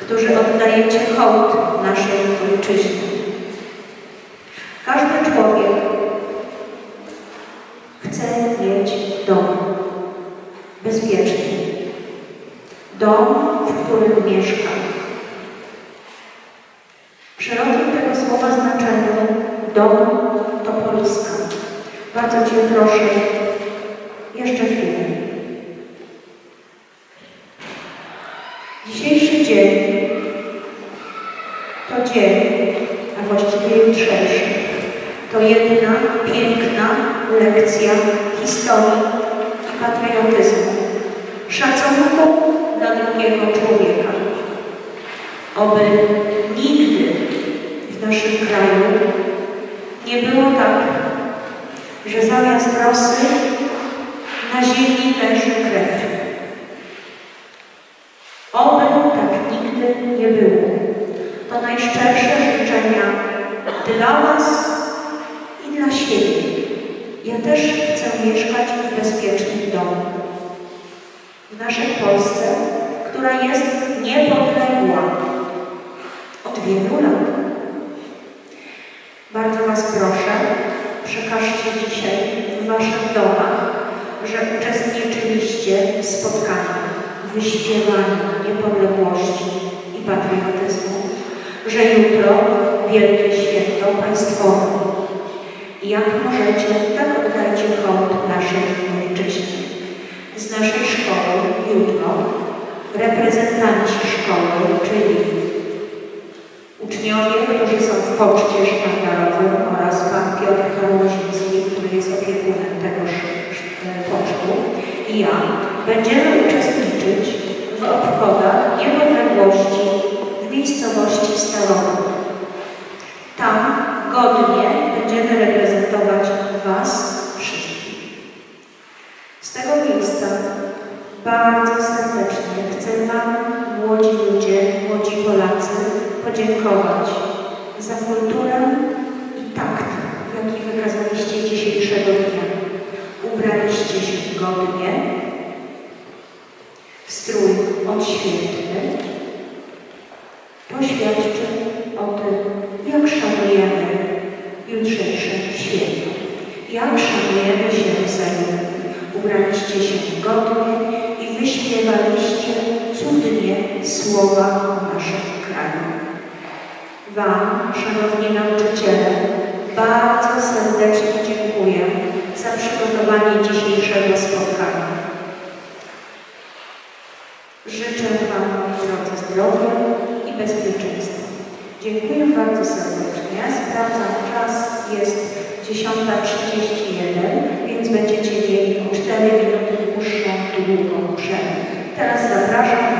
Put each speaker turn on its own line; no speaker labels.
którzy
oddajecie hołd naszej ojczyźnie. Każdy człowiek chce mieć dom bezpieczny, dom, w którym mieszka. W szerokim tego słowa znaczeniu dom to Polska. Bardzo Cię proszę, jeszcze chwilę. Dzisiejszy dzień to dzień, a właściwie jutrzejszy, to jedna piękna lekcja historii i patriotyzmu, szacunku dla drugiego człowieka. Oby nigdy w naszym kraju nie było tak, że zamiast rosy na ziemi leży krew. Najszczersze życzenia dla Was i dla siebie. Ja też chcę mieszkać w bezpiecznym domu. W naszej Polsce, która jest niepodległa od wielu lat. Bardzo Was proszę, przekażcie dzisiaj w Waszych domach, że uczestniczyliście w spotkaniu, wyśpiewaniu niepodległości i patriotyzmu, że jutro wielkie święto państwowe. Jak możecie, tak oddajcie hołd naszej ojczyźnie. Z naszej szkoły jutro reprezentanci szkoły, czyli uczniowie, którzy są w poczcie sztandarowym oraz pan Piotr Kałuziński, który jest opiekunem tegoż pocztu i ja będziemy uczestniczyć w obchodach w miejscowości Stalowa. Tam godnie będziemy reprezentować Was wszystkich. Z tego miejsca bardzo serdecznie chcę Wam, młodzi ludzie, młodzi Polacy, podziękować za kulturę i takt, jaki wykazaliście dzisiejszego dnia. Ubraliście się godnie, w strój odświętny. To świadczy o tym, jak szanujemy jutrzejsze święto. Jak szanujemy się wzajemnie. Ubraliście się godnie i wyśpiewaliście cudnie słowa o naszym kraju. Wam, szanowni nauczyciele, bardzo serdecznie dziękuję za przygotowanie dzisiejszego spotkania. Życzę Wam, moi drodzy, zdrowia i bezpieczeństwa. Dziękuję bardzo serdecznie. Sprawdzam czas, jest 10.31, więc będziecie mieli o 4 minuty dłuższą, długą przerwę. Teraz zapraszam